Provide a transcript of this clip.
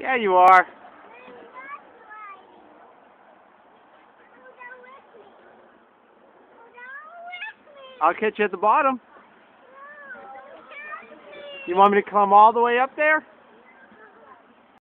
Yeah, you are. I'll catch you at the bottom. You want me to come all the way up there?